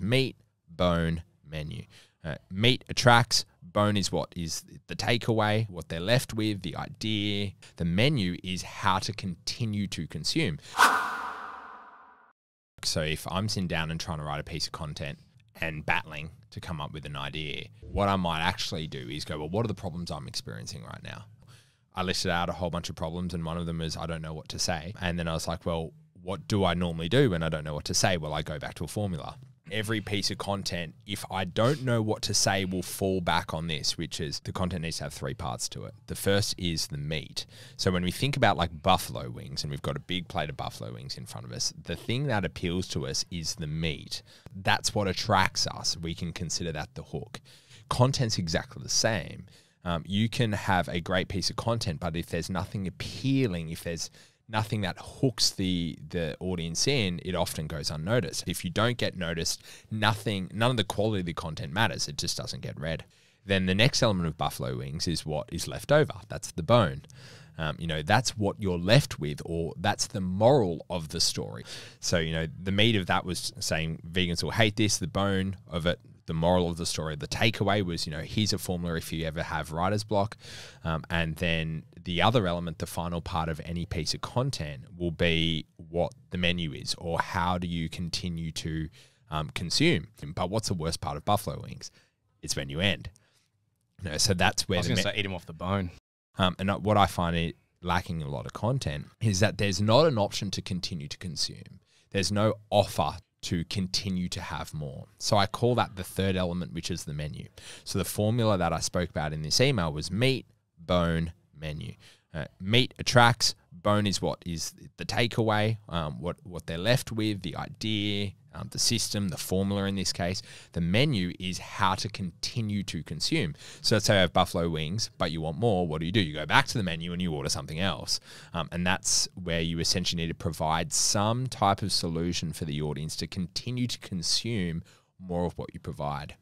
meat, bone, menu. Uh, meat attracts, bone is what is the takeaway, what they're left with, the idea. The menu is how to continue to consume. So if I'm sitting down and trying to write a piece of content and battling to come up with an idea, what I might actually do is go, well, what are the problems I'm experiencing right now? I listed out a whole bunch of problems, and one of them is I don't know what to say. And then I was like, well, what do I normally do when I don't know what to say? Well, I go back to a formula every piece of content, if I don't know what to say, will fall back on this, which is the content needs to have three parts to it. The first is the meat. So when we think about like buffalo wings, and we've got a big plate of buffalo wings in front of us, the thing that appeals to us is the meat. That's what attracts us. We can consider that the hook. Content's exactly the same. Um, you can have a great piece of content, but if there's nothing appealing, if there's nothing that hooks the the audience in, it often goes unnoticed. If you don't get noticed, nothing, none of the quality of the content matters. It just doesn't get read. Then the next element of buffalo wings is what is left over. That's the bone. Um, you know, that's what you're left with, or that's the moral of the story. So, you know, the meat of that was saying vegans will hate this, the bone of it the moral of the story. The takeaway was, you know, here's a formula if you ever have writer's block. Um, and then the other element, the final part of any piece of content will be what the menu is or how do you continue to um, consume. But what's the worst part of buffalo wings? It's when you end. You know, so that's where I was going to say eat them off the bone. Um, and what I find it lacking a lot of content is that there's not an option to continue to consume. There's no offer to continue to have more. So I call that the third element, which is the menu. So the formula that I spoke about in this email was meat, bone, menu. Uh, meat attracts, bone is what is the takeaway, um, what what they're left with, the idea, um, the system, the formula in this case. The menu is how to continue to consume. So let's say I have buffalo wings, but you want more. What do you do? You go back to the menu and you order something else. Um, and that's where you essentially need to provide some type of solution for the audience to continue to consume more of what you provide.